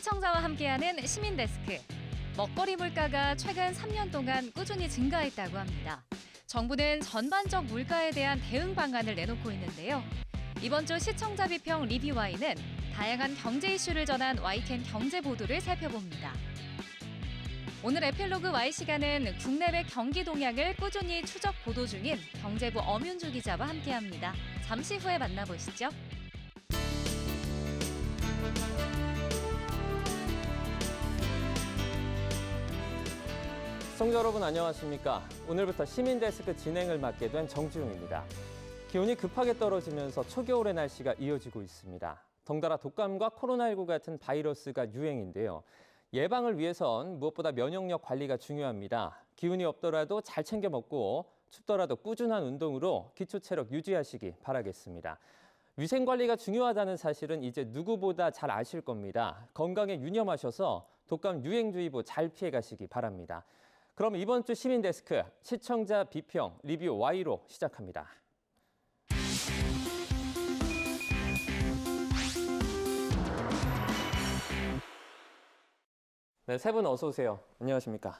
시청자와 함께하는 시민데스크. 먹거리 물가가 최근 3년 동안 꾸준히 증가했다고 합니다. 정부는 전반적 물가에 대한 대응 방안을 내놓고 있는데요. 이번 주 시청자 비평 리뷰와이는 다양한 경제 이슈를 전한 YTN 경제 보도를 살펴봅니다. 오늘 에필로그 Y 시간은 국내외 경기 동향을 꾸준히 추적 보도 중인 경제부 엄윤주 기자와 함께합니다. 잠시 후에 만나보시죠. 시청자 여러분 안녕하십니까? 오늘부터 시민데스크 진행을 맡게 된 정지웅입니다. 기온이 급하게 떨어지면서 초겨울의 날씨가 이어지고 있습니다. 덩달아 독감과 코로나19 같은 바이러스가 유행인데요. 예방을 위해선 무엇보다 면역력 관리가 중요합니다. 기운이 없더라도 잘 챙겨 먹고 춥더라도 꾸준한 운동으로 기초 체력 유지하시기 바라겠습니다. 위생 관리가 중요하다는 사실은 이제 누구보다 잘 아실 겁니다. 건강에 유념하셔서 독감 유행주의보 잘 피해 가시기 바랍니다. 그럼 이번 주 시민 데스크 시청자 비평 리뷰 Y로 시작합니다. 네, 세 분 어서 오세요. 안녕하십니까?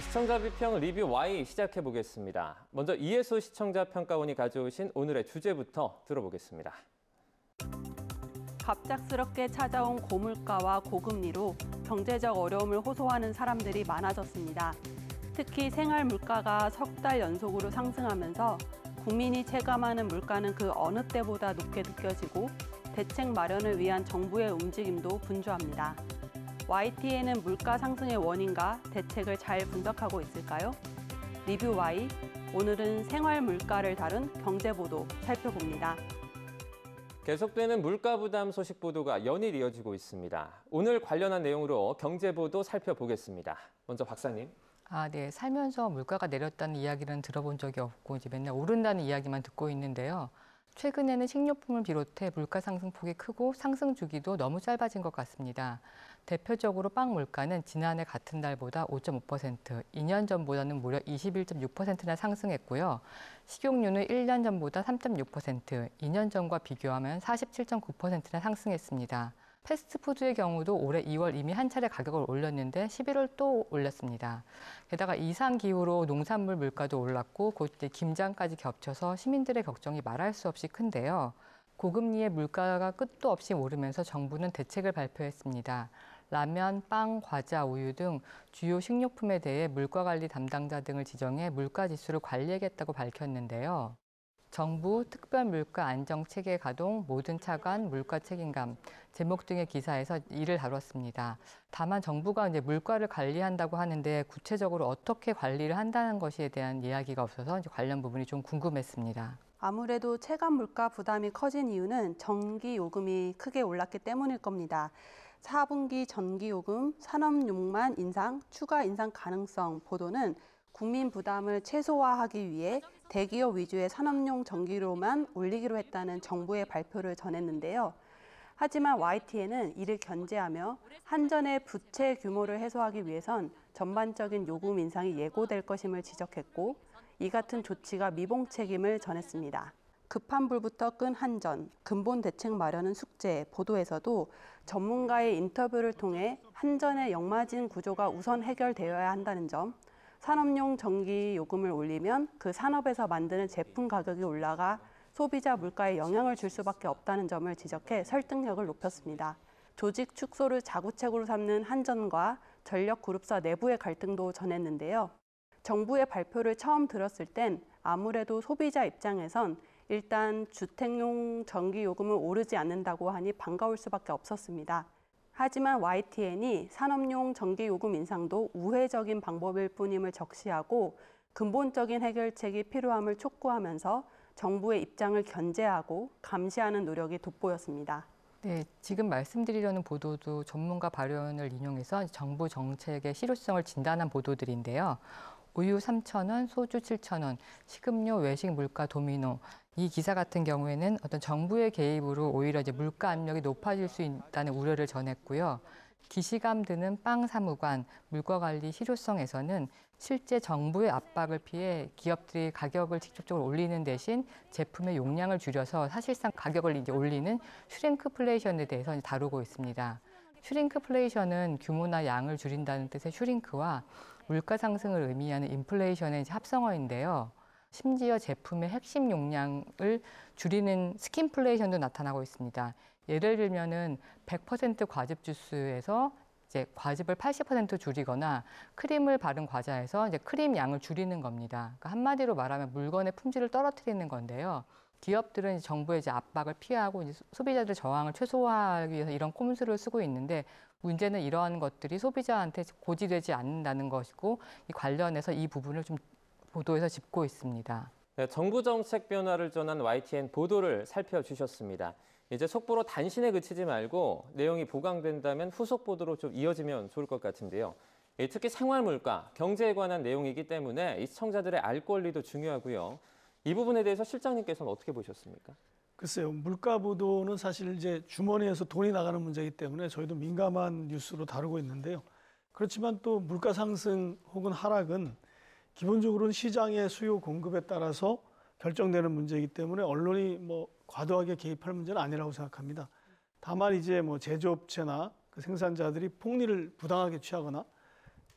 시청자 비평 리뷰 Y 시작해 보겠습니다. 먼저 이해수 시청자 평가원이 가져오신 오늘의 주제부터 들어보겠습니다. 갑작스럽게 찾아온 고물가와 고금리로 경제적 어려움을 호소하는 사람들이 많아졌습니다. 특히 생활 물가가 석 달 연속으로 상승하면서 국민이 체감하는 물가는 그 어느 때보다 높게 느껴지고 대책 마련을 위한 정부의 움직임도 분주합니다. YTN은 물가 상승의 원인과 대책을 잘 분석하고 있을까요? 리뷰 Y 오늘은 생활 물가를 다룬 경제 보도 살펴봅니다. 계속되는 물가 부담 소식 보도가 연일 이어지고 있습니다. 오늘 관련한 내용으로 경제 보도 살펴보겠습니다. 먼저 박사님. 아, 네. 살면서 물가가 내렸다는 이야기는 들어본 적이 없고 이제 맨날 오른다는 이야기만 듣고 있는데요. 최근에는 식료품을 비롯해 물가 상승폭이 크고 상승 주기도 너무 짧아진 것 같습니다. 대표적으로 빵 물가는 지난해 같은 달보다 5.5%, 2년 전보다는 무려 21.6%나 상승했고요. 식용유는 1년 전보다 3.6%, 2년 전과 비교하면 47.9%나 상승했습니다. 패스트푸드의 경우도 올해 2월 이미 한 차례 가격을 올렸는데 11월 또 올렸습니다. 게다가 이상 기후로 농산물 물가도 올랐고 곧 김장까지 겹쳐서 시민들의 걱정이 말할 수 없이 큰데요. 고금리의 물가가 끝도 없이 오르면서 정부는 대책을 발표했습니다. 라면, 빵, 과자, 우유 등 주요 식료품에 대해 물가 관리 담당자 등을 지정해 물가 지수를 관리하겠다고 밝혔는데요. 정부 특별 물가 안정 체계 가동 모든 차관 물가 책임감 제목 등의 기사에서 이를 다뤘습니다. 다만 정부가 이제 물가를 관리한다고 하는데 구체적으로 어떻게 관리를 한다는 것에 대한 이야기가 없어서 관련 부분이 좀 궁금했습니다. 아무래도 체감 물가 부담이 커진 이유는 전기 요금이 크게 올랐기 때문일 겁니다. 4분기 전기 요금 산업용만 인상, 추가 인상 가능성 보도는 국민 부담을 최소화하기 위해 대기업 위주의 산업용 전기료만 올리기로 했다는 정부의 발표를 전했는데요. 하지만 YTN은 이를 견제하며 한전의 부채 규모를 해소하기 위해선 전반적인 요금 인상이 예고될 것임을 지적했고 이 같은 조치가 미봉 책임을 전했습니다. 급한 불부터 끈 한전, 근본 대책 마련은 숙제 보도에서도 전문가의 인터뷰를 통해 한전의 역마진 구조가 우선 해결되어야 한다는 점, 산업용 전기 요금을 올리면 그 산업에서 만드는 제품 가격이 올라가 소비자 물가에 영향을 줄 수밖에 없다는 점을 지적해 설득력을 높였습니다. 조직 축소를 자구책으로 삼는 한전과 전력 그룹사 내부의 갈등도 전했는데요. 정부의 발표를 처음 들었을 땐 아무래도 소비자 입장에선 일단 주택용 전기요금은 오르지 않는다고 하니 반가울 수밖에 없었습니다. 하지만 YTN이 산업용 전기요금 인상도 우회적인 방법일 뿐임을 적시하고 근본적인 해결책이 필요함을 촉구하면서 정부의 입장을 견제하고 감시하는 노력이 돋보였습니다. 네, 지금 말씀드리려는 보도도 전문가 발언을 인용해서 정부 정책의 실효성을 진단한 보도들인데요. 우유 3,000원, 소주 7,000원, 식음료, 외식 물가 도미노. 이 기사 같은 경우에는 어떤 정부의 개입으로 오히려 이제 물가 압력이 높아질 수 있다는 우려를 전했고요. 기시감 드는 빵 사무관, 물가 관리 실효성에서는 실제 정부의 압박을 피해 기업들이 가격을 직접적으로 올리는 대신 제품의 용량을 줄여서 사실상 가격을 이제 올리는 슈링크플레이션에 대해서 다루고 있습니다. 슈링크플레이션은 규모나 양을 줄인다는 뜻의 슈링크와 물가 상승을 의미하는 인플레이션의 합성어인데요. 심지어 제품의 핵심 용량을 줄이는 skimpflation도 나타나고 있습니다. 예를 들면은 100% 과즙 주스에서 이제 과즙을 80% 줄이거나 크림을 바른 과자에서 이제 크림 양을 줄이는 겁니다. 그러니까 한마디로 말하면 물건의 품질을 떨어뜨리는 건데요. 기업들은 정부의 이제 압박을 피하고 이제 소- 소비자들의 저항을 최소화하기 위해서 이런 꼼수를 쓰고 있는데 문제는 이러한 것들이 소비자한테 고지되지 않는다는 것이고 이 관련해서 이 부분을 좀 보도에서 짚고 있습니다. 네, 정부 정책 변화를 전한 YTN 보도를 살펴주셨습니다. 이제 속보로 단신에 그치지 말고 내용이 보강된다면 후속 보도로 좀 이어지면 좋을 것 같은데요. 예, 특히 생활 물가, 경제에 관한 내용이기 때문에 이 시청자들의 알 권리도 중요하고요. 이 부분에 대해서 실장님께서는 어떻게 보셨습니까? 글쎄요, 물가 보도는 사실 이제 주머니에서 돈이 나가는 문제이기 때문에 저희도 민감한 뉴스로 다루고 있는데요. 그렇지만 또 물가 상승 혹은 하락은 기본적으로는 시장의 수요 공급에 따라서 결정되는 문제이기 때문에 언론이 뭐 과도하게 개입할 문제는 아니라고 생각합니다. 다만 이제 뭐 제조업체나 그 생산자들이 폭리를 부당하게 취하거나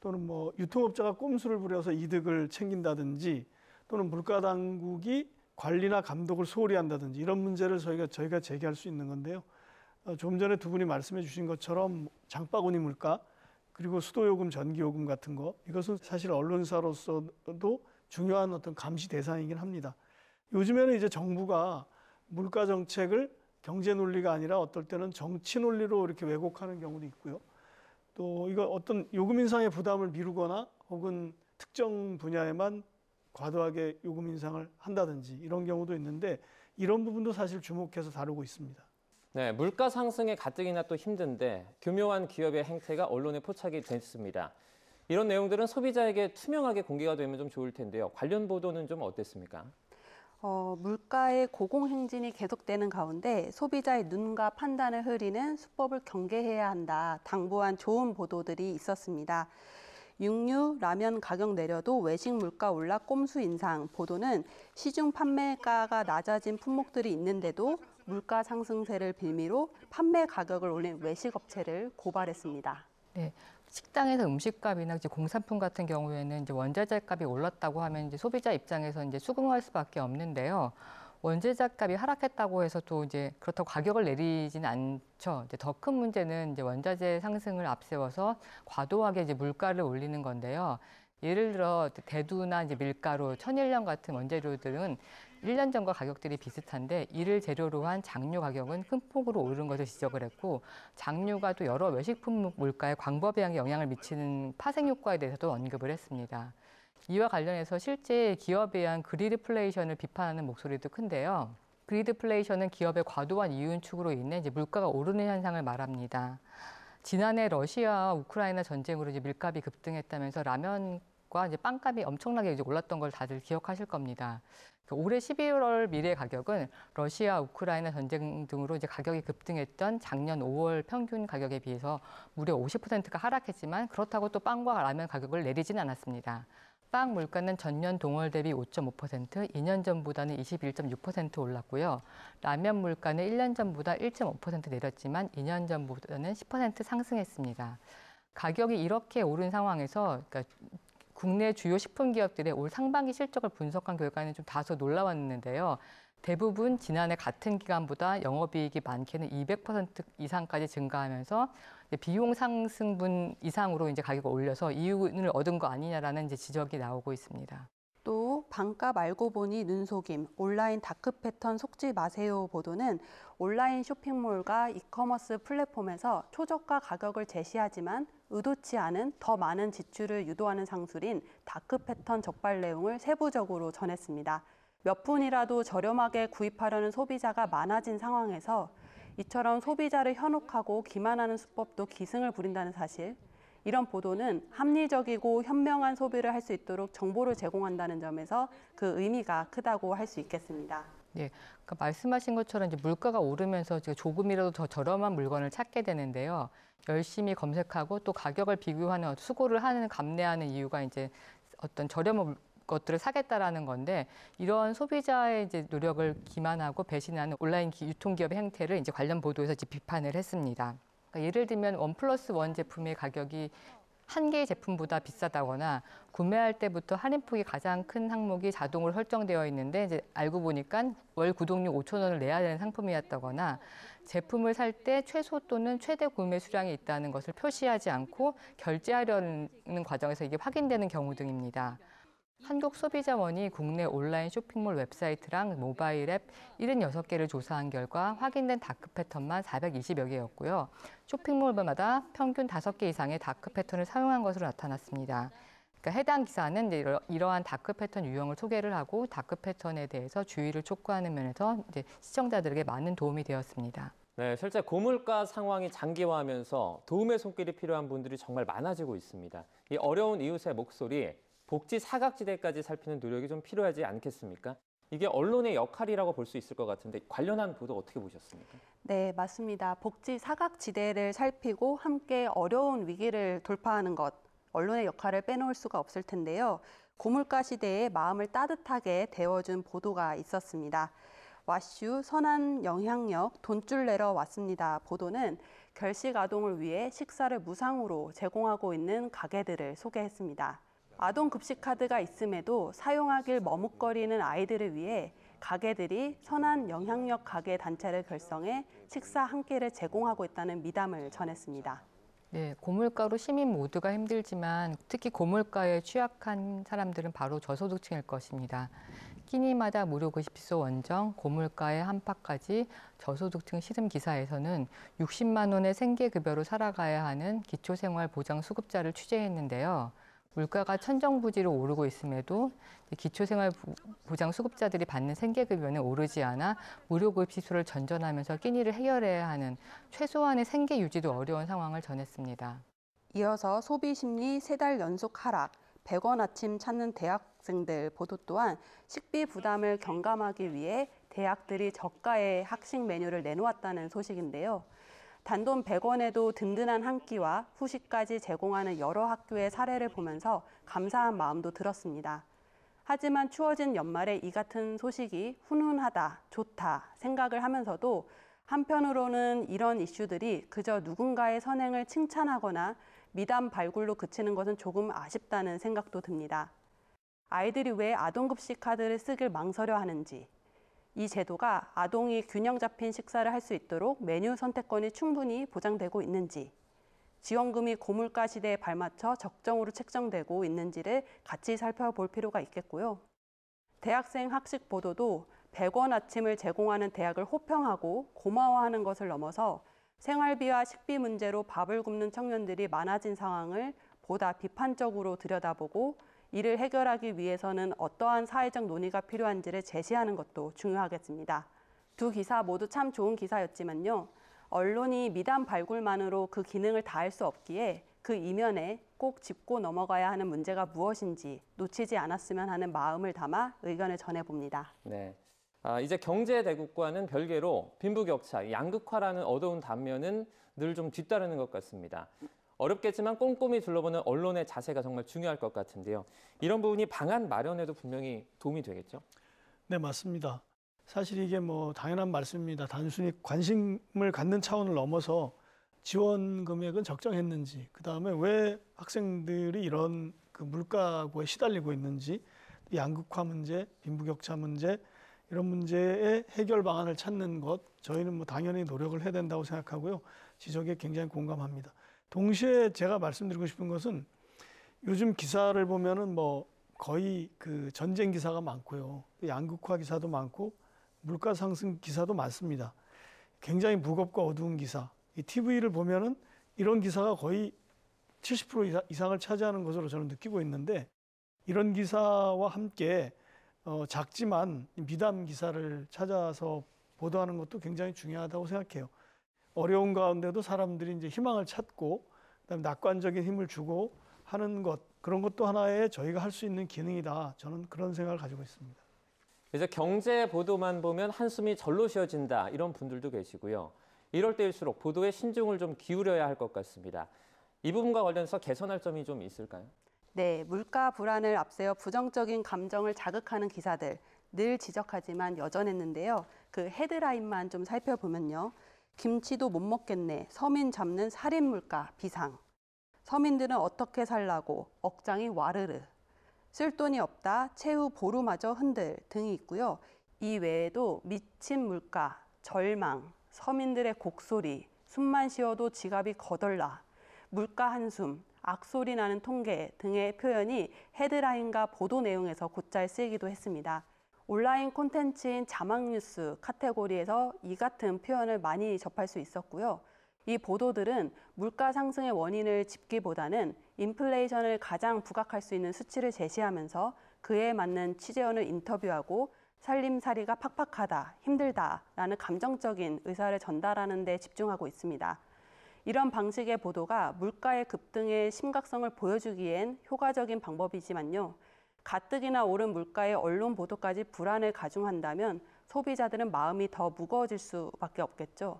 또는 뭐 유통업자가 꼼수를 부려서 이득을 챙긴다든지 또는 물가 당국이 관리나 감독을 소홀히 한다든지 이런 문제를 저희가 저희가 제기할 수 있는 건데요. 어, 좀 전에 두 분이 말씀해 주신 것처럼 장바구니 물가 그리고 수도요금, 전기요금 같은 거 이것은 사실 언론사로서도 중요한 어떤 감시 대상이긴 합니다. 요즘에는 이제 정부가 물가 정책을 경제 논리가 아니라 어떨 때는 정치 논리로 이렇게 왜곡하는 경우도 있고요. 또 이거 어떤 요금 인상의 부담을 미루거나 혹은 특정 분야에만 과도하게 요금 인상을 한다든지 이런 경우도 있는데 이런 부분도 사실 주목해서 다루고 있습니다. 네, 물가 상승에 가뜩이나 또 힘든데 교묘한 기업의 행태가 언론에 포착이 됐습니다. 이런 내용들은 소비자에게 투명하게 공개가 되면 좀 좋을 텐데요. 관련 보도는 좀 어땠습니까? 어, 물가의 고공행진이 계속되는 가운데 소비자의 눈과 판단을 흐리는 수법을 경계해야 한다. 당부한 좋은 보도들이 있었습니다. 육류, 라면 가격 내려도 외식 물가 올라 꼼수 인상 보도는 시중 판매가가 낮아진 품목들이 있는데도 물가 상승세를 빌미로 판매 가격을 올린 외식 업체를 고발했습니다. 식당에서 음식값이나 이제 공산품 같은 경우에는 이제 원자재 값이 올랐다고 하면 이제 소비자 입장에서 이제 수긍할 수밖에 없는데요. 원자재 값이 하락했다고 해서 또 이제 그렇다고 가격을 내리지는 않죠. 이제 더 큰 문제는 이제 원자재 상승을 앞세워서 과도하게 이제 물가를 올리는 건데요. 예를 들어 대두나 이제 밀가루, 천일염 같은 원재료들은 1년 전과 가격들이 비슷한데 이를 재료로 한 장류 가격은 큰 폭으로 오른 것을 지적을 했고 장류가 또 여러 외식품 물가에 광범위하게 영향을 미치는 파생 효과에 대해서도 언급을 했습니다. 이와 관련해서 실제 기업에 의한 그리드플레이션을 비판하는 목소리도 큰데요. 그리드플레이션은 기업의 과도한 이윤축으로 인해 이제 물가가 오르는 현상을 말합니다. 지난해 러시아와 우크라이나 전쟁으로 이제 밀값이 급등했다면서 라면 과 이제 빵값이 엄청나게 이제 올랐던 걸 다들 기억하실 겁니다. 그 올해 11월 밀의 가격은 러시아, 우크라이나 전쟁 등으로 이제 가격이 급등했던 작년 5월 평균 가격에 비해서 무려 50%가 하락했지만 그렇다고 또 빵과 라면 가격을 내리지는 않았습니다. 빵 물가는 전년 동월 대비 5.5%, 2년 전보다는 21.6% 올랐고요. 라면 물가는 1년 전보다 1.5% 내렸지만 2년 전보다는 10% 상승했습니다. 가격이 이렇게 오른 상황에서 그러니까 국내 주요 식품 기업들의 올 상반기 실적을 분석한 결과는 좀 다소 놀라웠는데요. 대부분 지난해 같은 기간보다 영업이익이 많게는 200% 이상까지 증가하면서 비용 상승분 이상으로 이제 가격을 올려서 이윤을 얻은 거 아니냐라는 이제 지적이 나오고 있습니다. 또 반값 알고 보니 눈속임, 온라인 dark pattern 속지 마세요 보도는 온라인 쇼핑몰과 이커머스 플랫폼에서 초저가 가격을 제시하지만 의도치 않은 더 많은 지출을 유도하는 상술인 dark pattern 적발 내용을 세부적으로 전했습니다. 몇 푼이라도 저렴하게 구입하려는 소비자가 많아진 상황에서 이처럼 소비자를 현혹하고 기만하는 수법도 기승을 부린다는 사실, 이런 보도는 합리적이고 현명한 소비를 할 수 있도록 정보를 제공한다는 점에서 그 의미가 크다고 할 수 있겠습니다. 그러니까 말씀하신 것처럼 이제 물가가 오르면서 조금이라도 더 저렴한 물건을 찾게 되는데요. 열심히 검색하고 또 가격을 비교하는 수고를 하는 감내하는 이유가 이제 어떤 저렴한 것들을 사겠다라는 건데 이런 소비자의 이제 노력을 기만하고 배신하는 온라인 기- 유통기업의 행태를 이제 관련 보도에서 이제 비판을 했습니다. 그러니까 예를 들면 one plus one 제품의 가격이 한 개의 제품보다 비싸다거나 구매할 때부터 할인폭이 가장 큰 항목이 자동으로 설정되어 있는데 이제 알고 보니까 월 구독료 5천 원을 내야 되는 상품이었다거나 제품을 살 때 최소 또는 최대 구매 수량이 있다는 것을 표시하지 않고 결제하려는 과정에서 이게 확인되는 경우 등입니다. 한국소비자원이 국내 온라인 쇼핑몰 웹사이트랑 모바일 앱 76개를 조사한 결과 확인된 dark pattern만 420여 개였고요. 쇼핑몰마다 평균 5개 이상의 dark pattern을 사용한 것으로 나타났습니다. 그러니까 해당 기사는 이러- 이러한 dark pattern 유형을 소개를 하고 dark pattern에 대해서 주의를 촉구하는 면에서 이제 시청자들에게 많은 도움이 되었습니다. 네, 실제 고물가 상황이 장기화하면서 도움의 손길이 필요한 분들이 정말 많아지고 있습니다. 이 어려운 이웃의 목소리, 복지 사각지대까지 살피는 노력이 좀 필요하지 않겠습니까? 이게 언론의 역할이라고 볼 수 있을 것 같은데 관련한 보도 어떻게 보셨습니까? 네, 맞습니다. 복지 사각지대를 살피고 함께 어려운 위기를 돌파하는 것, 언론의 역할을 빼놓을 수가 없을 텐데요. 고물가 시대에 마음을 따뜻하게 데워준 보도가 있었습니다. 와슈 선한 영향력 돈줄 내러 왔습니다. 보도는 결식 아동을 위해 식사를 무상으로 제공하고 있는 가게들을 소개했습니다. 아동 급식 카드가 있음에도 사용하길 머뭇거리는 아이들을 위해 가게들이 선한 영향력 가게 단체를 결성해 식사 한 끼를 제공하고 있다는 미담을 전했습니다. 네, 고물가로 시민 모두가 힘들지만 특히 고물가에 취약한 사람들은 바로 저소득층일 것입니다. 끼니마다 무료 급식소 원정, 고물가의 한파까지 저소득층 시름 기사에서는 60만 원의 생계급여로 살아가야 하는 기초생활보장 수급자를 취재했는데요. 물가가 천정부지로 오르고 있음에도 기초생활보장 수급자들이 받는 생계급여는 오르지 않아 무료급식소를 전전하면서 끼니를 해결해야 하는 최소한의 생계 유지도 어려운 상황을 전했습니다. 이어서 소비 심리 세 달 연속 하락, 100원 아침 찾는 대학생들 보도 또한 식비 부담을 경감하기 위해 대학들이 저가의 학식 메뉴를 내놓았다는 소식인데요. 단돈 100원에도 든든한 한 끼와 후식까지 제공하는 여러 학교의 사례를 보면서 감사한 마음도 들었습니다. 하지만 추워진 연말에 이 같은 소식이 훈훈하다, 좋다 생각을 하면서도 한편으로는 이런 이슈들이 그저 누군가의 선행을 칭찬하거나 미담 발굴로 그치는 것은 조금 아쉽다는 생각도 듭니다. 아이들이 왜 아동급식 카드를 쓰길 망설여 하는지, 이 제도가 아동이 균형 잡힌 식사를 할 수 있도록 메뉴 선택권이 충분히 보장되고 있는지, 지원금이 고물가 시대에 발맞춰 적정으로 책정되고 있는지를 같이 살펴볼 필요가 있겠고요. 대학생 학식 보도도 100원 아침을 제공하는 대학을 호평하고 고마워하는 것을 넘어서 생활비와 식비 문제로 밥을 굶는 청년들이 많아진 상황을 보다 비판적으로 들여다보고 이를 해결하기 위해서는 어떠한 사회적 논의가 필요한지를 제시하는 것도 중요하겠습니다. 두 기사 모두 참 좋은 기사였지만요. 언론이 미담 발굴만으로 그 기능을 다할 수 없기에 그 이면에 꼭 짚고 넘어가야 하는 문제가 무엇인지 놓치지 않았으면 하는 마음을 담아 의견을 전해봅니다. 네. 아, 이제 경제 대국과는 별개로 빈부격차, 양극화라는 어두운 단면은 늘 좀 뒤따르는 것 같습니다. 어렵겠지만 꼼꼼히 둘러보는 언론의 자세가 정말 중요할 것 같은데요. 이런 부분이 방안 마련에도 분명히 도움이 되겠죠. 네, 맞습니다. 사실 이게 뭐 당연한 말씀입니다. 단순히 관심을 갖는 차원을 넘어서 지원 금액은 적정했는지, 그 다음에 왜 학생들이 이런 그 물가고에 시달리고 있는지, 양극화 문제, 빈부격차 문제, 이런 문제의 해결 방안을 찾는 것, 저희는 뭐 당연히 노력을 해야 된다고 생각하고요. 지적에 굉장히 공감합니다. 동시에 제가 말씀드리고 싶은 것은 요즘 기사를 보면은 뭐 거의 그 전쟁 기사가 많고요. 양극화 기사도 많고 물가 상승 기사도 많습니다. 굉장히 무겁고 어두운 기사. 이 TV를 보면은 이런 기사가 거의 70% 이상을 차지하는 것으로 저는 느끼고 있는데 이런 기사와 함께 어, 작지만 미담 기사를 찾아서 보도하는 것도 굉장히 중요하다고 생각해요. 어려운 가운데도 사람들이 이제 희망을 찾고 그다음에 낙관적인 힘을 주고 하는 것 그런 것도 하나의 저희가 할 수 있는 기능이다. 저는 그런 생각을 가지고 있습니다. 이제 경제 보도만 보면 한숨이 절로 쉬어진다 이런 분들도 계시고요. 이럴 때일수록 보도에 신중을 좀 기울여야 할 것 같습니다. 이 부분과 관련해서 개선할 점이 좀 있을까요? 네, 물가 불안을 앞세워 부정적인 감정을 자극하는 기사들 늘 지적하지만 여전했는데요. 그 헤드라인만 좀 살펴보면요. 김치도 못 먹겠네. 서민 잡는 살인 물가 비상. 서민들은 어떻게 살라고 억장이 와르르. 쓸 돈이 없다. 채우 보루마저 흔들 등이 있고요. 이 외에도 미친 물가, 절망, 서민들의 곡소리, 숨만 쉬어도 지갑이 거덜나, 물가 한숨, 악소리 나는 통계 등의 표현이 헤드라인과 보도 내용에서 곧잘 쓰이기도 했습니다. 온라인 콘텐츠인 자막뉴스 카테고리에서 이 같은 표현을 많이 접할 수 있었고요. 이 보도들은 물가 상승의 원인을 짚기보다는 인플레이션을 가장 부각할 수 있는 수치를 제시하면서 그에 맞는 취재원을 인터뷰하고 살림살이가 팍팍하다, 힘들다라는 감정적인 의사를 전달하는 데 집중하고 있습니다. 이런 방식의 보도가 물가의 급등의 심각성을 보여주기엔 효과적인 방법이지만요. 가뜩이나 오른 물가의 언론 보도까지 불안을 가중한다면 소비자들은 마음이 더 무거워질 수밖에 없겠죠.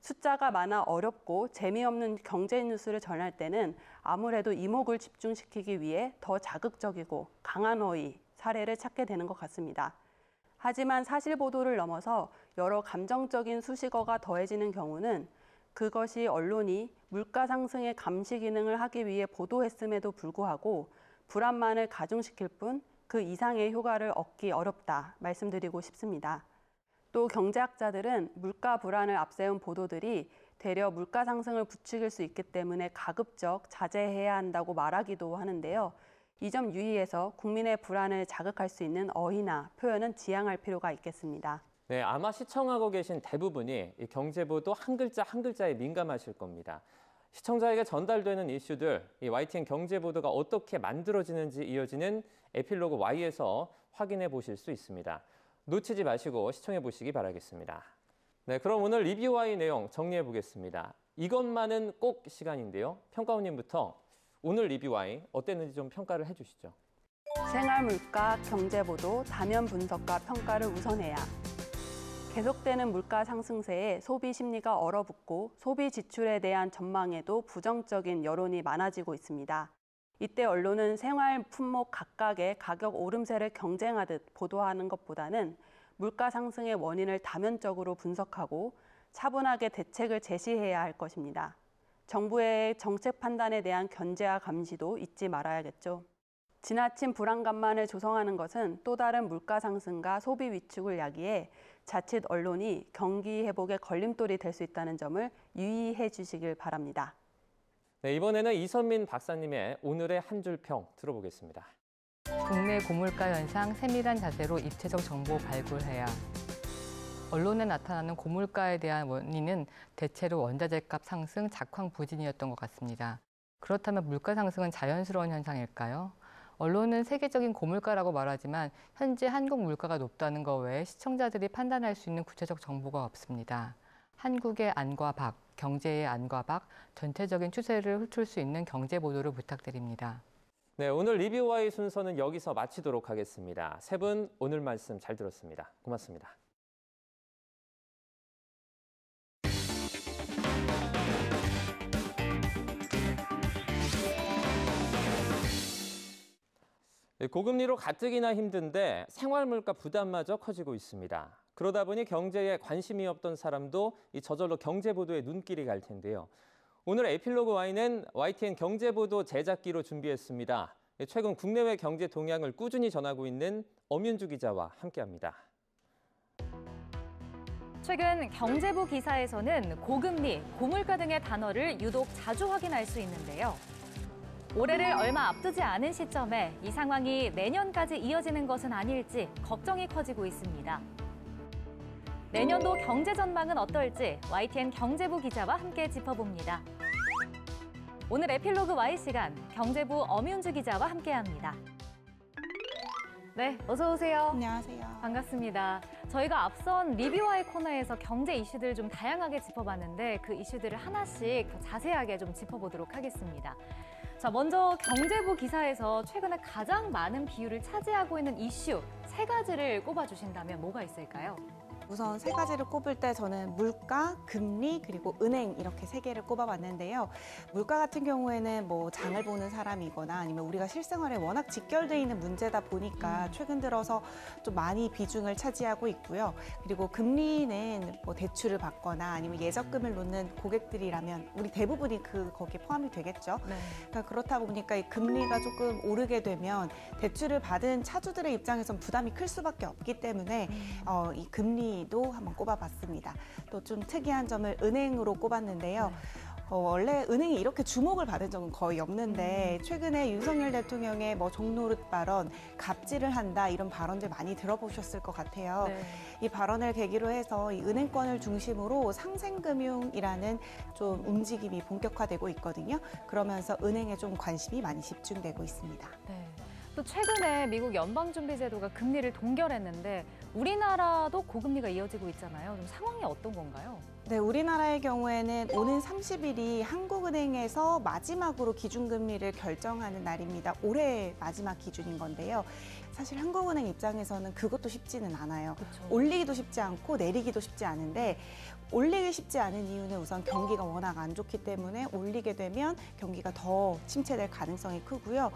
숫자가 많아 어렵고 재미없는 경제 뉴스를 전할 때는 아무래도 이목을 집중시키기 위해 더 자극적이고 강한 어휘, 사례를 찾게 되는 것 같습니다. 하지만 사실 보도를 넘어서 여러 감정적인 수식어가 더해지는 경우는 그것이 언론이 물가 상승의 감시 기능을 하기 위해 보도했음에도 불구하고 불안만을 가중시킬 뿐 그 이상의 효과를 얻기 어렵다 말씀드리고 싶습니다. 또 경제학자들은 물가 불안을 앞세운 보도들이 되려 물가 상승을 부추길 수 있기 때문에 가급적 자제해야 한다고 말하기도 하는데요. 이 점 유의해서 국민의 불안을 자극할 수 있는 어휘나 표현은 지양할 필요가 있겠습니다. 네, 아마 시청하고 계신 대부분이 이 경제보도 한 글자 한 글자에 민감하실 겁니다. 시청자에게 전달되는 이슈들, 이 YTN 경제보도가 어떻게 만들어지는지 이어지는 에필로그 Y에서 확인해 보실 수 있습니다. 놓치지 마시고 시청해 보시기 바라겠습니다. 네, 그럼 오늘 리뷰 Y 내용 정리해 보겠습니다. 이것만은 꼭 시간인데요. 평가원님부터 오늘 리뷰 Y 어땠는지 좀 평가를 해 주시죠. 생활 물가 경제 보도 다면 분석과 평가를 우선해야 계속되는 물가 상승세에 소비 심리가 얼어붙고 소비 지출에 대한 전망에도 부정적인 여론이 많아지고 있습니다. 이때 언론은 생활 품목 각각의 가격 오름세를 경쟁하듯 보도하는 것보다는 물가 상승의 원인을 다면적으로 분석하고 차분하게 대책을 제시해야 할 것입니다. 정부의 정책 판단에 대한 견제와 감시도 잊지 말아야겠죠. 지나친 불안감만을 조성하는 것은 또 다른 물가 상승과 소비 위축을 야기해 자칫 언론이 경기 회복의 걸림돌이 될 수 있다는 점을 유의해 주시길 바랍니다. 네, 이번에는 이선민 박사님의 오늘의 한 줄 평 들어보겠습니다. 국내 고물가 현상 세밀한 자세로 입체적 정보 발굴해야. 언론에 나타나는 고물가에 대한 원인은 대체로 원자재값 상승, 작황 부진이었던 것 같습니다. 그렇다면 물가 상승은 자연스러운 현상일까요? 언론은 세계적인 고물가라고 말하지만 현재 한국 물가가 높다는 것 외에 시청자들이 판단할 수 있는 구체적 정보가 없습니다. 한국의 안과 밖, 경제의 안과 밖, 전체적인 추세를 훑을 수 있는 경제 보도를 부탁드립니다. 네, 오늘 리뷰와의 순서는 여기서 마치도록 하겠습니다. 세 분 오늘 말씀 잘 들었습니다. 고맙습니다. 고금리로 가뜩이나 힘든데 생활 물가 부담마저 커지고 있습니다. 그러다 보니 경제에 관심이 없던 사람도 이 저절로 경제 보도에 눈길이 갈 텐데요. 오늘 에필로그 Y는 YTN 경제보도 제작기로 준비했습니다. 최근 국내외 경제 동향을 꾸준히 전하고 있는 엄윤주 기자와 함께합니다. 최근 경제부 기사에서는 고금리, 고물가 등의 단어를 유독 자주 확인할 수 있는데요. 올해를 얼마 앞두지 않은 시점에 이 상황이 내년까지 이어지는 것은 아닐지 걱정이 커지고 있습니다. 내년도 경제 전망은 어떨지 YTN 경제부 기자와 함께 짚어봅니다. 오늘 에필로그 Y 시간 경제부 엄윤주 기자와 함께합니다. 네, 어서 오세요. 안녕하세요. 반갑습니다. 저희가 앞선 리뷰와의 코너에서 경제 이슈들 좀 다양하게 짚어봤는데 그 이슈들을 하나씩 더 자세하게 좀 짚어보도록 하겠습니다. 자, 먼저 경제부 기사에서 최근에 가장 많은 비율을 차지하고 있는 이슈 세 가지를 꼽아주신다면 뭐가 있을까요? 우선 세 가지를 꼽을 때 저는 물가, 금리, 그리고 은행 이렇게 세 개를 꼽아봤는데요. 물가 같은 경우에는 뭐 장을 보는 사람이거나 아니면 우리가 실생활에 워낙 직결돼 있는 문제다 보니까 최근 들어서 좀 많이 비중을 차지하고 있고요. 그리고 금리는 뭐 대출을 받거나 아니면 예적금을 놓는 고객들이라면 우리 대부분이 그 거기에 포함이 되겠죠. 네. 그러니까 그렇다 보니까 이 금리가 조금 오르게 되면 대출을 받은 차주들의 입장에선 부담이 클 수밖에 없기 때문에 어, 이 금리 도 한번 꼽아봤습니다. 또 좀 특이한 점을 은행으로 꼽았는데요. 어, 원래 은행이 이렇게 주목을 받은 적은 거의 없는데 최근에 윤석열 대통령의 뭐 종노릇 발언, 갑질을 한다 이런 발언들 많이 들어보셨을 것 같아요. 네. 이 발언을 계기로 해서 이 은행권을 중심으로 상생금융이라는 좀 움직임이 본격화되고 있거든요. 그러면서 은행에 좀 관심이 많이 집중되고 있습니다. 네. 또 최근에 미국 연방준비제도가 금리를 동결했는데 우리나라도 고금리가 이어지고 있잖아요. 좀 상황이 어떤 건가요? 네, 우리나라의 경우에는 오는 30일이 한국은행에서 마지막으로 기준금리를 결정하는 날입니다. 올해 마지막 기준인 건데요. 사실 한국은행 입장에서는 그것도 쉽지는 않아요. 그렇죠. 올리기도 쉽지 않고 내리기도 쉽지 않은데 올리기 쉽지 않은 이유는 우선 경기가 워낙 안 좋기 때문에 올리게 되면 경기가 더 침체될 가능성이 크고요.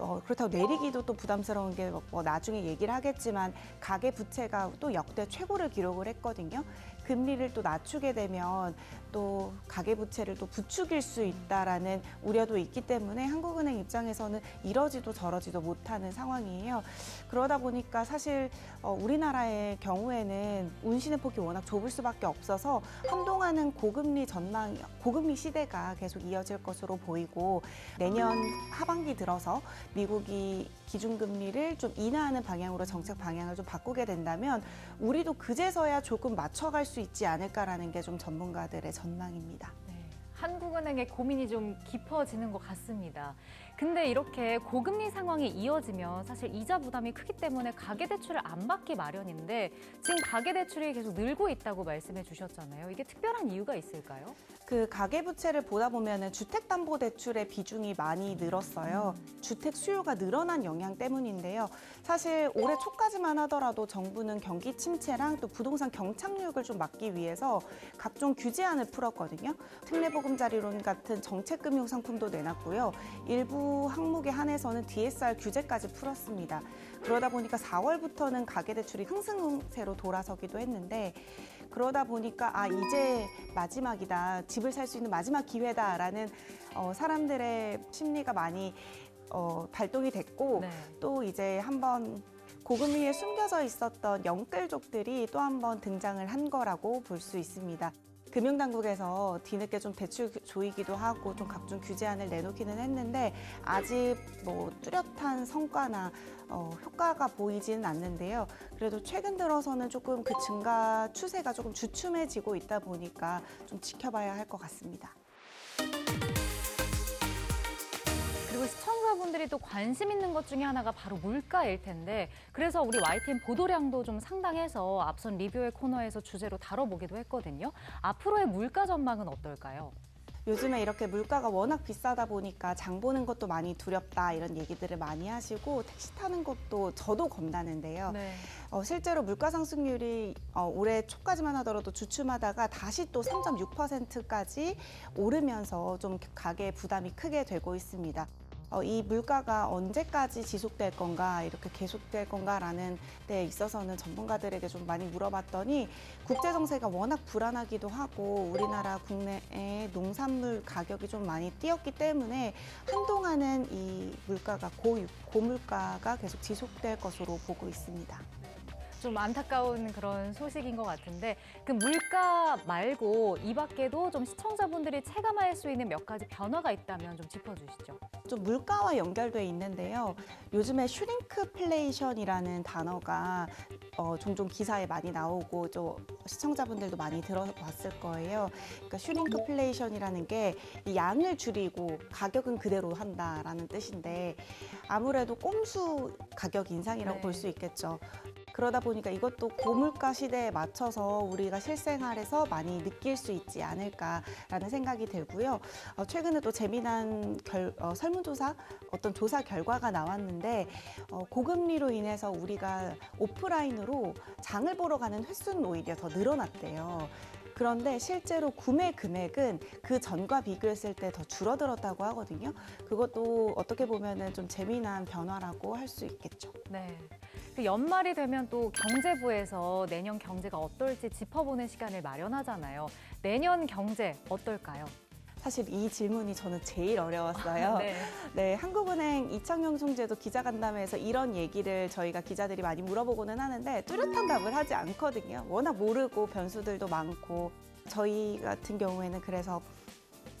어, 그렇다고 내리기도 또 부담스러운 게 뭐 나중에 얘기를 하겠지만 가계 부채가 또 역대 최고를 기록을 했거든요. 금리를 또 낮추게 되면 또 가계 부채를 또 부추길 수 있다라는 우려도 있기 때문에 한국은행 입장에서는 이러지도 저러지도 못하는 상황이에요. 그러다 보니까 사실 어, 우리나라의 경우에는 운신의 폭이 워낙 좁을 수밖에 없어서 한동안은 고금리 전망, 고금리 시대가 계속 이어질 것으로 보이고 내년 하반기 들어서 미국이 기준금리를 좀 인하하는 방향으로 정책 방향을 좀 바꾸게 된다면 우리도 그제서야 조금 맞춰갈 수 있지 않을까라는 게 좀 전문가들의 전망입니다. 네. 한국은행의 고민이 좀 깊어지는 것 같습니다. 근데 이렇게 고금리 상황이 이어지면 사실 이자 부담이 크기 때문에 가계대출을 안 받기 마련인데 지금 가계대출이 계속 늘고 있다고 말씀해 주셨잖아요. 이게 특별한 이유가 있을까요? 그 가계부채를 보다 보면은 주택담보대출의 비중이 많이 늘었어요. 주택 수요가 늘어난 영향 때문인데요. 사실 올해 초까지만 하더라도 정부는 경기 침체랑 또 부동산 경착륙을 좀 막기 위해서 각종 규제안을 풀었거든요. 특례보금자리론 같은 정책금융 상품도 내놨고요. 일부 항목에 한해서는 DSR 규제까지 풀었습니다. 그러다 보니까 4월부터는 가계대출이 상승세로 돌아서기도 했는데 그러다 보니까 아 이제 마지막이다 집을 살 수 있는 마지막 기회다라는 어, 사람들의 심리가 많이 어, 발동이 됐고 네. 또 이제 한번 고금리에 숨겨져 있었던 영끌족들이 또 한 번 등장을 한 거라고 볼 수 있습니다. 금융당국에서 뒤늦게 좀 대출 조이기도 하고 좀 각종 규제안을 내놓기는 했는데 아직 뭐 뚜렷한 성과나 어, 효과가 보이지는 않는데요. 그래도 최근 들어서는 조금 그 증가 추세가 조금 주춤해지고 있다 보니까 좀 지켜봐야 할 것 같습니다. 시청자분들이 또 관심 있는 것 중에 하나가 바로 물가일 텐데 그래서 우리 YTN 보도량도 좀 상당해서 앞선 리뷰의 코너에서 주제로 다뤄보기도 했거든요. 앞으로의 물가 전망은 어떨까요? 요즘에 이렇게 물가가 워낙 비싸다 보니까 장 보는 것도 많이 두렵다 이런 얘기들을 많이 하시고 택시 타는 것도 저도 겁나는데요. 네. 어, 실제로 물가 상승률이 어, 올해 초까지만 하더라도 주춤하다가 다시 또 3.6%까지 오르면서 좀 가계 부담이 크게 되고 있습니다. 어, 이 물가가 언제까지 지속될 건가, 이렇게 계속될 건가라는 데 있어서는 전문가들에게 좀 많이 물어봤더니 국제 정세가 워낙 불안하기도 하고 우리나라 국내의 농산물 가격이 좀 많이 뛰었기 때문에 한동안은 이 물가가 고, 고물가가 계속 지속될 것으로 보고 있습니다. 좀 안타까운 그런 소식인 것 같은데 그 물가 말고 이 밖에도 좀 시청자분들이 체감할 수 있는 몇 가지 변화가 있다면 좀 짚어주시죠. 좀 물가와 연결돼 있는데요. 요즘에 shrinkflation이라는 단어가 어, 종종 기사에 많이 나오고 또 시청자분들도 많이 들어봤을 거예요. 그러니까 shrinkflation이라는 게 이 양을 줄이고 가격은 그대로 한다라는 뜻인데 아무래도 꼼수 가격 인상이라고 네. 볼수 있겠죠. 그러다 보니까 이것도 고물가 시대에 맞춰서 우리가 실생활에서 많이 느낄 수 있지 않을까라는 생각이 들고요. 어, 최근에 또 재미난 결, 어, 설문조사 어떤 조사 결과가 나왔는데 어, 고금리로 인해서 우리가 오프라인으로 장을 보러 가는 횟수는 오히려 더 늘어났대요. 그런데 실제로 구매 금액은 그 전과 비교했을 때 더 줄어들었다고 하거든요. 그것도 어떻게 보면은 좀 재미난 변화라고 할 수 있겠죠. 네. 그 연말이 되면 또 경제부에서 내년 경제가 어떨지 짚어보는 시간을 마련하잖아요. 내년 경제 어떨까요? 사실 이 질문이 저는 제일 어려웠어요. 네. 네, 한국은행 이창용 총재도 기자간담회에서 이런 얘기를 저희가 기자들이 많이 물어보고는 하는데 뚜렷한 답을 하지 않거든요. 워낙 모르고 변수들도 많고 저희 같은 경우에는 그래서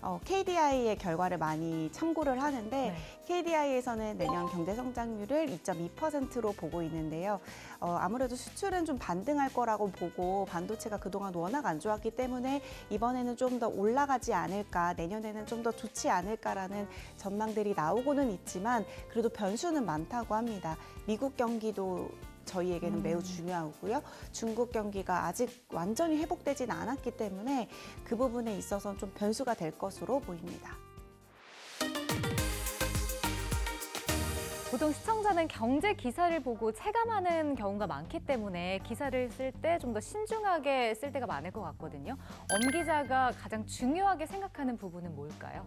어, KDI의 결과를 많이 참고를 하는데 네. KDI에서는 내년 경제 성장률을 2.2%로 보고 있는데요. 어, 아무래도 수출은 좀 반등할 거라고 보고 반도체가 그동안 워낙 안 좋았기 때문에 이번에는 좀 더 올라가지 않을까, 내년에는 좀 더 좋지 않을까라는 전망들이 나오고는 있지만 그래도 변수는 많다고 합니다. 미국 경기도 저희에게는 매우 중요하고요. 중국 경기가 아직 완전히 회복되지는 않았기 때문에 그 부분에 있어서 좀 변수가 될 것으로 보입니다. 보통 시청자는 경제 기사를 보고 체감하는 경우가 많기 때문에 기사를 쓸 때 좀 더 신중하게 쓸 때가 많을 것 같거든요. 엄 기자가 가장 중요하게 생각하는 부분은 뭘까요?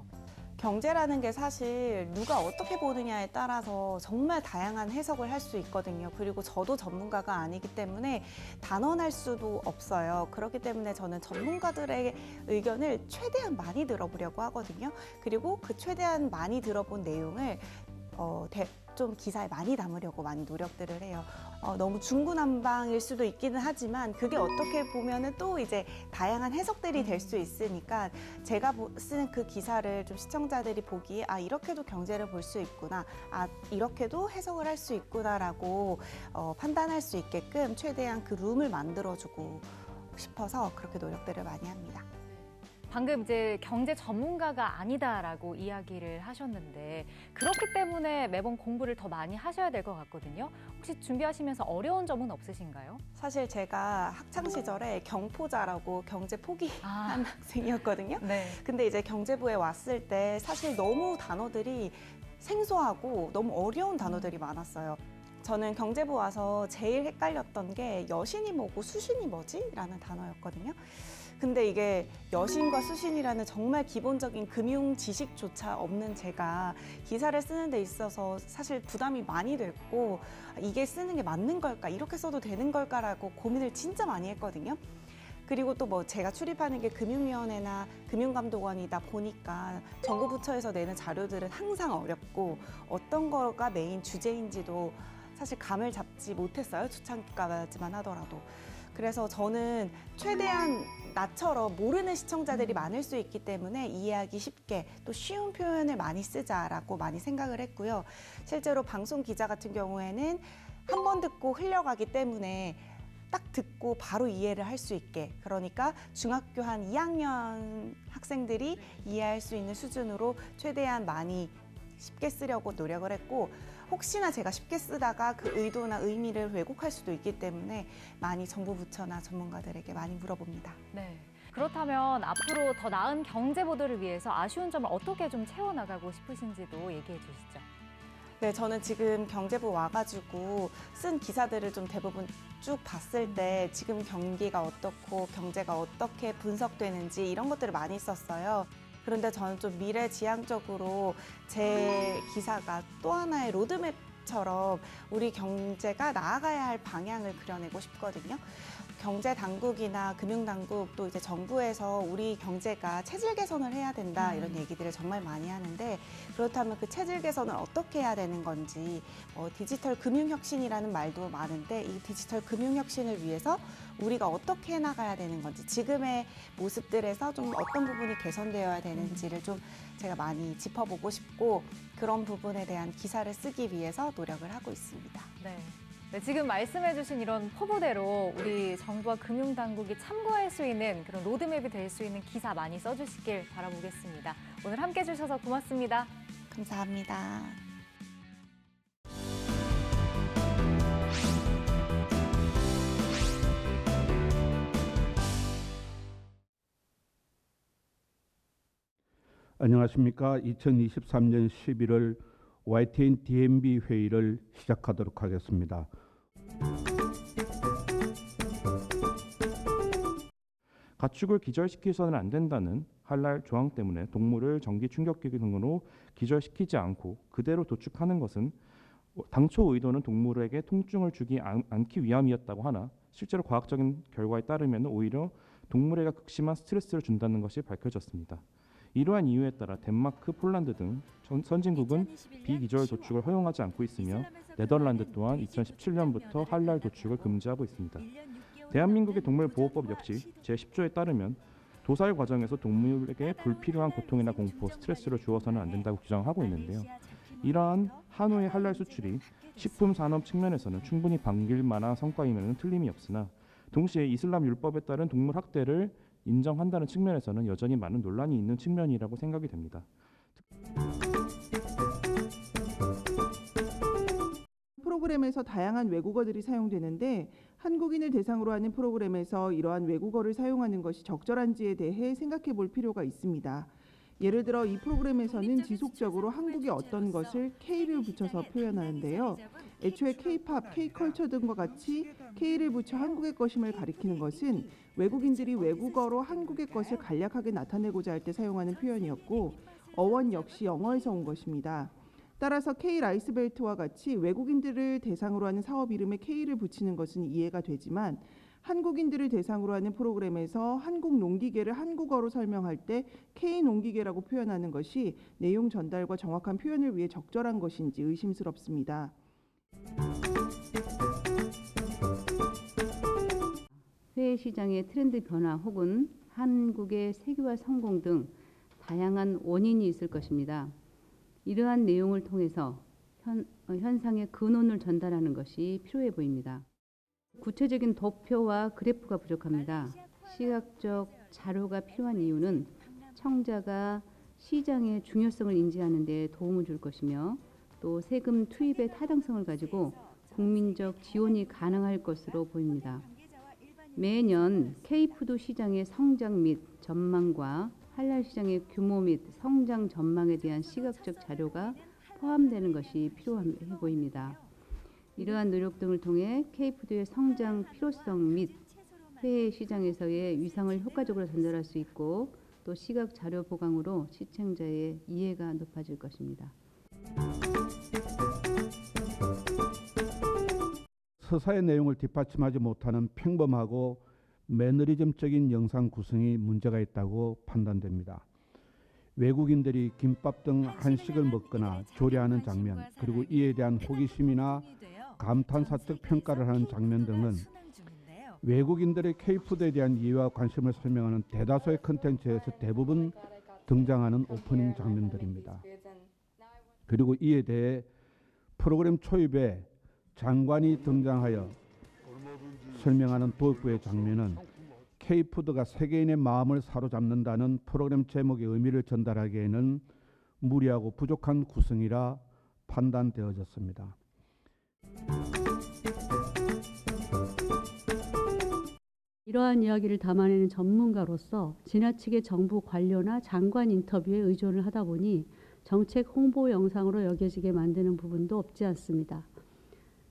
경제라는 게 사실 누가 어떻게 보느냐에 따라서 정말 다양한 해석을 할 수 있거든요. 그리고 저도 전문가가 아니기 때문에 단언할 수도 없어요. 그렇기 때문에 저는 전문가들의 의견을 최대한 많이 들어보려고 하거든요. 그리고 그 최대한 많이 들어본 내용을 어, 대- 좀 기사에 많이 담으려고 많이 노력들을 해요. 어, 너무 중구난방일 수도 있기는 하지만 그게 어떻게 보면은 또 이제 다양한 해석들이 될 수 있으니까 제가 보- 쓰는 그 기사를 좀 시청자들이 보기에 아 이렇게도 경제를 볼 수 있구나 아 이렇게도 해석을 할 수 있구나라고 어, 판단할 수 있게끔 최대한 그 룸을 만들어주고 싶어서 그렇게 노력들을 많이 합니다. 방금 이제 경제 전문가가 아니다라고 이야기를 하셨는데 그렇기 때문에 매번 공부를 더 많이 하셔야 될 것 같거든요. 혹시 준비하시면서 어려운 점은 없으신가요? 사실 제가 학창 시절에 경포자라고 경제 포기한 아, 학생이었거든요. 네. 근데 이제 경제부에 왔을 때 사실 너무 단어들이 생소하고 너무 어려운 단어들이 많았어요. 저는 경제부 와서 제일 헷갈렸던 게 여신이 뭐고 수신이 뭐지? 라는 단어였거든요. 근데 이게 여신과 수신이라는 정말 기본적인 금융 지식조차 없는 제가 기사를 쓰는 데 있어서 사실 부담이 많이 됐고 이게 쓰는 게 맞는 걸까? 이렇게 써도 되는 걸까라고 고민을 진짜 많이 했거든요. 그리고 또 뭐 제가 출입하는 게 금융위원회나 금융감독원이다 보니까 정부 부처에서 내는 자료들은 항상 어렵고 어떤 거가 메인 주제인지도 사실 감을 잡지 못했어요. 초창기까지만 하더라도. 그래서 저는 최대한 나처럼 모르는 시청자들이 많을 수 있기 때문에 이해하기 쉽게 또 쉬운 표현을 많이 쓰자라고 많이 생각을 했고요. 실제로 방송 기자 같은 경우에는 한 번 듣고 흘려가기 때문에 딱 듣고 바로 이해를 할 수 있게. 그러니까 중학교 한 2학년 학생들이 이해할 수 있는 수준으로 최대한 많이 쉽게 쓰려고 노력을 했고 혹시나 제가 쉽게 쓰다가 그 의도나 의미를 왜곡할 수도 있기 때문에 많이 정부 부처나 전문가들에게 많이 물어봅니다. 네. 그렇다면 앞으로 더 나은 경제 보도를 위해서 아쉬운 점을 어떻게 좀 채워나가고 싶으신지도 얘기해 주시죠. 네, 저는 지금 경제부 와가지고 쓴 기사들을 좀 대부분 쭉 봤을 때 지금 경기가 어떻고 경제가 어떻게 분석되는지 이런 것들을 많이 썼어요. 그런데 저는 좀 미래지향적으로 제 기사가 또 하나의 로드맵 처럼 우리 경제가 나아가야 할 방향을 그려내고 싶거든요. 경제 당국이나 금융 당국 또 이제 정부에서 우리 경제가 체질 개선을 해야 된다 이런 얘기들을 정말 많이 하는데 그렇다면 그 체질 개선을 어떻게 해야 되는 건지 어, 디지털 금융 혁신이라는 말도 많은데 이 디지털 금융 혁신을 위해서 우리가 어떻게 해나가야 되는 건지 지금의 모습들에서 좀 어떤 부분이 개선되어야 되는지를 좀 제가 많이 짚어보고 싶고 그런 부분에 대한 기사를 쓰기 위해서 노력을 하고 있습니다. 네. 네, 지금 말씀해주신 이런 포부대로 우리 정부와 금융당국이 참고할 수 있는 그런 로드맵이 될 수 있는 기사 많이 써주시길 바라보겠습니다. 오늘 함께 해주셔서 고맙습니다. 감사합니다. 안녕하십니까. 2023년 11월 YTN DMB 회의를 시작하도록 하겠습니다. 가축을 기절시켜서는 안 된다는 할랄 조항 때문에 동물을 전기 충격기 등으로 기절시키지 않고 그대로 도축하는 것은 당초 의도는 동물에게 통증을 않, 않기 위함이었다고 하나 실제로 과학적인 결과에 따르면 오히려 동물에게 극심한 스트레스를 준다는 것이 밝혀졌습니다. 이러한 이유에 따라 덴마크, 폴란드 등 전- 선진국은 비기절 도축을 허용하지 않고 있으며 네덜란드 또한 2017년부터 할랄 도축을 금지하고 있습니다. 대한민국의 동물보호법 역시 제10조에 따르면 도살 과정에서 동물에게 불필요한 고통이나 공포, 스트레스를 주어서는 안 된다고 규정하고 있는데요. 이러한 한우의 할랄 수출이 식품 산업 측면에서는 충분히 반길 만한 성과임에는 틀림이 없으나 동시에 이슬람 율법에 따른 동물 학대를 인정한다는 측면에서는 여전히 많은 논란이 있는 측면이라고 생각이 됩니다. 프로그램에서 다양한 외국어들이 사용되는데 한국인을 대상으로 하는 프로그램에서 이러한 외국어를 사용하는 것이 적절한지에 대해 생각해 볼 필요가 있습니다. 예를 들어 이 프로그램에서는 지속적으로 한국의 어떤 것을 K를 붙여서 표현하는데요. 애초에 K-팝, K-컬처 등과 같이 K를 붙여 한국의 것임을 가리키는 것은 외국인들이 외국어로 한국의 것을 간략하게 나타내고자 할 때 사용하는 표현이었고 어원 역시 영어에서 온 것입니다. 따라서 K 라이스벨트와 같이 외국인들을 대상으로 하는 사업 이름에 K를 붙이는 것은 이해가 되지만 한국인들을 대상으로 하는 프로그램에서 한국 농기계를 한국어로 설명할 때 K 농기계라고 표현하는 것이 내용 전달과 정확한 표현을 위해 적절한 것인지 의심스럽습니다. 해외 시장의 트렌드 변화 혹은 한국의 세계화 성공 등 다양한 원인이 있을 것입니다. 이러한 내용을 통해서 현, 어, 현상의 근원을 전달하는 것이 필요해 보입니다. 구체적인 도표와 그래프가 부족합니다. 시각적 자료가 필요한 이유는 청자가 시장의 중요성을 인지하는 데 도움을 줄 것이며 또 세금 투입의 타당성을 가지고 국민적 지원이 가능할 것으로 보입니다. 매년 K푸드 시장의 성장 및 전망과 한랄 시장의 규모 및 성장 전망에 대한 시각적 자료가 포함되는 것이 필요해 보입니다. 이러한 노력 등을 통해 K푸드의 성장 필요성 및 해외 시장에서의 위상을 효과적으로 전달할 수 있고 또 시각 자료 보강으로 시청자의 이해가 높아질 것입니다. 서사의 내용을 뒷받침하지 못하는 평범하고 매너리즘적인 영상 구성이 문제가 있다고 판단됩니다. 외국인들이 김밥 등 한식을 먹거나 조리하는 장면, 그리고 이에 대한 호기심이나 감탄 사적 평가를 하는 장면 등은 외국인들의 K푸드에 대한 이해와 관심을 설명하는 대다수의 컨텐츠에서 대부분 등장하는 오프닝 장면들입니다. 그리고 이에 대해 프로그램 초입에 장관이 등장하여 설명하는 도입부의 장면은 K푸드가 세계인의 마음을 사로잡는다는 프로그램 제목의 의미를 전달하기에는 무리하고 부족한 구성이라 판단되어졌습니다. 이러한 이야기를 담아내는 전문가로서 지나치게 정부 관료나 장관 인터뷰에 의존을 하다 보니 정책 홍보 영상으로 여겨지게 만드는 부분도 없지 않습니다.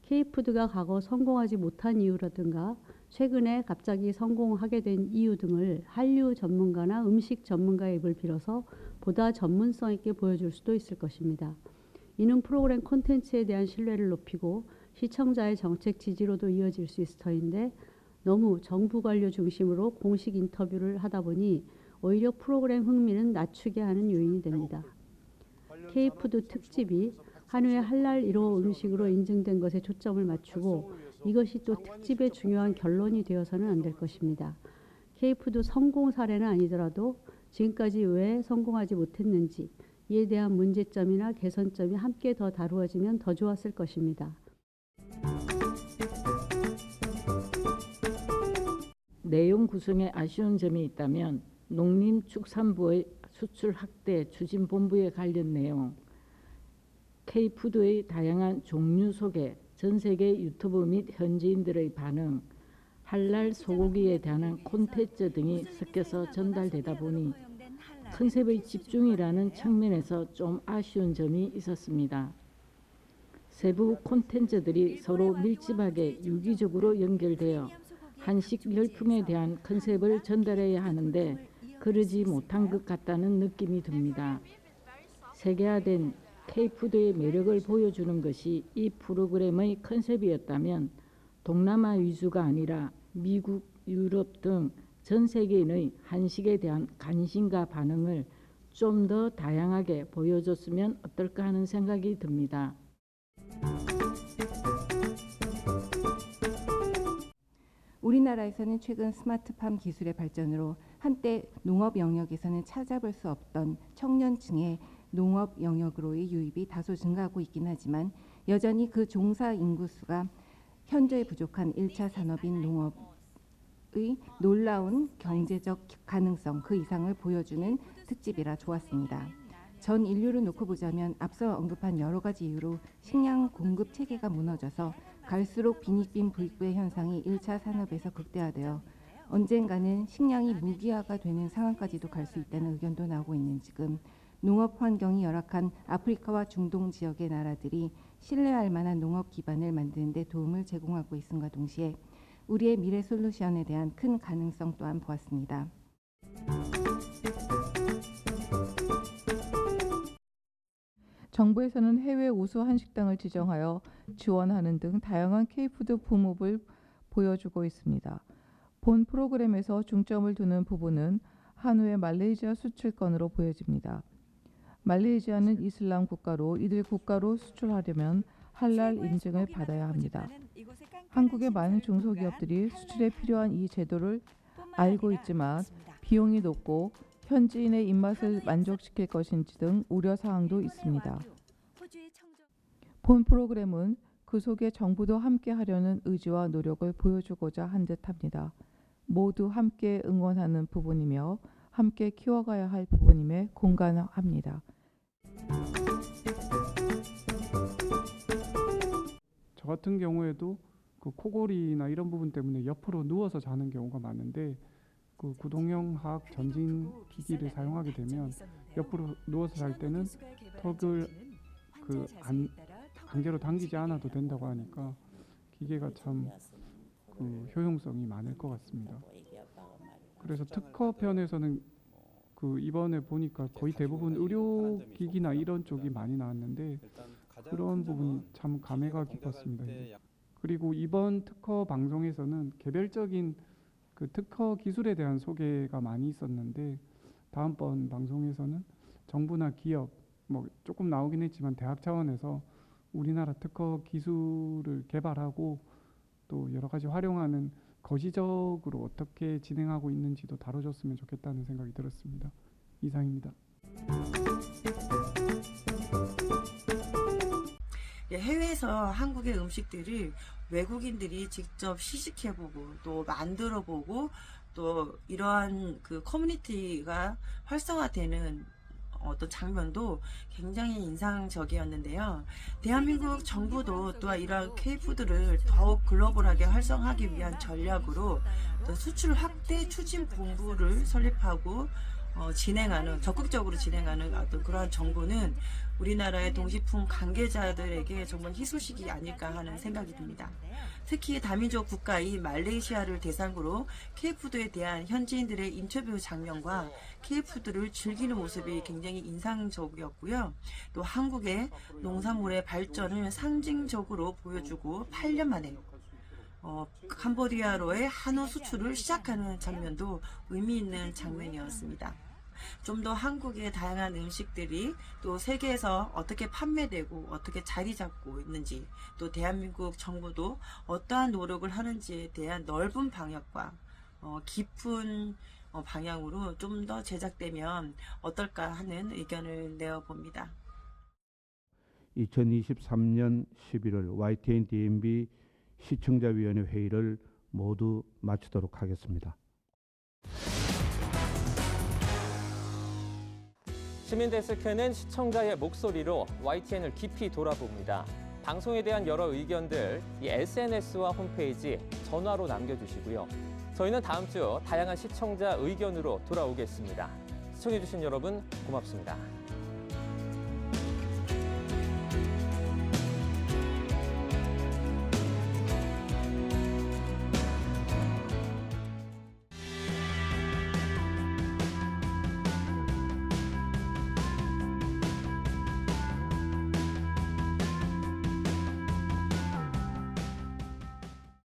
K푸드가 과거 성공하지 못한 이유라든가 최근에 갑자기 성공하게 된 이유 등을 한류 전문가나 음식 전문가의 입을 빌어서 보다 전문성 있게 보여줄 수도 있을 것입니다. 이는 프로그램 콘텐츠에 대한 신뢰를 높이고 시청자의 정책 지지로도 이어질 수 있을 터인데 너무 정부 관료 중심으로 공식 인터뷰를 하다 보니 오히려 프로그램 흥미는 낮추게 하는 요인이 됩니다. K푸드 특집이 한우의 할랄 1호 음식으로 인증된 것에 초점을 맞추고 이것이 또 특집의 중요한 결론이 되어서는 안 될 것입니다. K푸드 성공 사례는 아니더라도 지금까지 왜 성공하지 못했는지 이에 대한 문제점이나 개선점이 함께 더 다루어지면 더 좋았을 것입니다. 내용 구성에 아쉬운 점이 있다면 농림축산부의 수출 확대 추진 본부에 관련 내용, K푸드의 다양한 종류 소개, 전 세계 유튜브 및 현지인들의 반응, 할랄 소고기에 대한 콘텐츠 등이 섞여서 전달되다 보니 컨셉의 집중이라는 측면에서 좀 아쉬운 점이 있었습니다. 세부 콘텐츠들이 서로 밀집하게 유기적으로 연결되어 한식 열풍에 대한 컨셉을 전달해야 하는데 그러지 못한 것 같다는 느낌이 듭니다. 세계화된 K푸드의 매력을 보여주는 것이 이 프로그램의 컨셉이었다면 동남아 위주가 아니라 미국, 유럽 등 전 세계인의 한식에 대한 관심과 반응을 좀 더 다양하게 보여줬으면 어떨까 하는 생각이 듭니다. 우리나라에서는 최근 스마트팜 기술의 발전으로 한때 농업 영역에서는 찾아볼 수 없던 청년층의 농업 영역으로의 유입이 다소 증가하고 있긴 하지만 여전히 그 종사 인구수가 현저히 부족한 1차 산업인 농업의 놀라운 경제적 가능성 그 이상을 보여주는 특집이라 좋았습니다. 전 인류를 놓고 보자면 앞서 언급한 여러 가지 이유로 식량 공급 체계가 무너져서 갈수록 빈익빈 부익부의 현상이 1차 산업에서 극대화되어 언젠가는 식량이 무기화가 되는 상황까지도 갈 수 있다는 의견도 나오고 있는 지금 농업 환경이 열악한 아프리카와 중동 지역의 나라들이 신뢰할 만한 농업 기반을 만드는 데 도움을 제공하고 있음과 동시에 우리의 미래 솔루션에 대한 큰 가능성 또한 보았습니다. 정부에서는 해외 우수 한식당을 지정하여 지원하는 등 다양한 K푸드 붐업을 보여주고 있습니다. 본 프로그램에서 중점을 두는 부분은 한우의 말레이시아 수출권으로 보여집니다. 말레이시아는 이슬람 국가로 이들 국가로 수출하려면 할랄 인증을 받아야 합니다. 한국의 많은 중소기업들이 수출에 필요한 이 제도를 알고 있지만 비용이 높고 현지인의 입맛을 만족시킬 것인지 등 우려 사항도 있습니다. 본 프로그램은 그 속에 정부도 함께 하려는 의지와 노력을 보여주고자 한 듯합니다. 모두 함께 응원하는 부분이며 함께 키워가야 할 부분임에 공감합니다. 저 같은 경우에도 그 코골이나 이런 부분 때문에 옆으로 누워서 자는 경우가 많은데 그 구동형학 전진 기기를 사용하게 되면 옆으로 누워서 잘 때는 턱을 그 안, 강제로 당기지 않아도 된다고 하니까 기계가 참 그 효용성이 많을 것 같습니다. 그래서 특허 편에서는 그 이번에 보니까 거의 대부분 의료 기기나 이런 쪽이 많이 나왔는데 그런 부분이 참 감회가 깊었습니다. 그리고 이번 특허 방송에서는 개별적인 그 특허 기술에 대한 소개가 많이 있었는데 다음번 방송에서는 정부나 기업 뭐 조금 나오긴 했지만 대학 차원에서 우리나라 특허 기술을 개발하고 또 여러 가지 활용하는 거시적으로 어떻게 진행하고 있는지도 다뤄줬으면 좋겠다는 생각이 들었습니다. 이상입니다. 해외에서 한국의 음식들을 외국인들이 직접 시식해보고 또 만들어보고 또 이러한 그 커뮤니티가 활성화되는 어떤 장면도 굉장히 인상적이었는데요. 대한민국 정부도 또한 이러한 K푸드를 더욱 글로벌하게 활성화하기 위한 전략으로 수출 확대 추진 본부를 설립하고 어, 진행하는 적극적으로 진행하는 어떤 그러한 정보는 우리나라의 동식품 관계자들에게 정말 희소식이 아닐까 하는 생각이 듭니다. 특히 다민족 국가인 말레이시아를 대상으로 K푸드에 대한 현지인들의 인터뷰 장면과 K푸드를 즐기는 모습이 굉장히 인상적이었고요. 또 한국의 농산물의 발전을 상징적으로 보여주고 8년 만에 어, 캄보디아로의 한우 수출을 시작하는 장면도 의미 있는 장면이었습니다. 좀 더 한국의 다양한 음식들이 또 세계에서 어떻게 판매되고 어떻게 자리 잡고 있는지 또 대한민국 정부도 어떠한 노력을 하는지에 대한 넓은 방역과 어, 깊은 어, 방향으로 좀 더 제작되면 어떨까 하는 의견을 내어봅니다. 2023년 11월 YTN DMB 시청자위원회 회의를 모두 마치도록 하겠습니다. 시민데스크는 시청자의 목소리로 YTN을 깊이 돌아봅니다. 방송에 대한 여러 의견들 이 SNS와 홈페이지, 전화로 남겨주시고요. 저희는 다음 주 다양한 시청자 의견으로 돌아오겠습니다. 시청해주신 여러분 고맙습니다.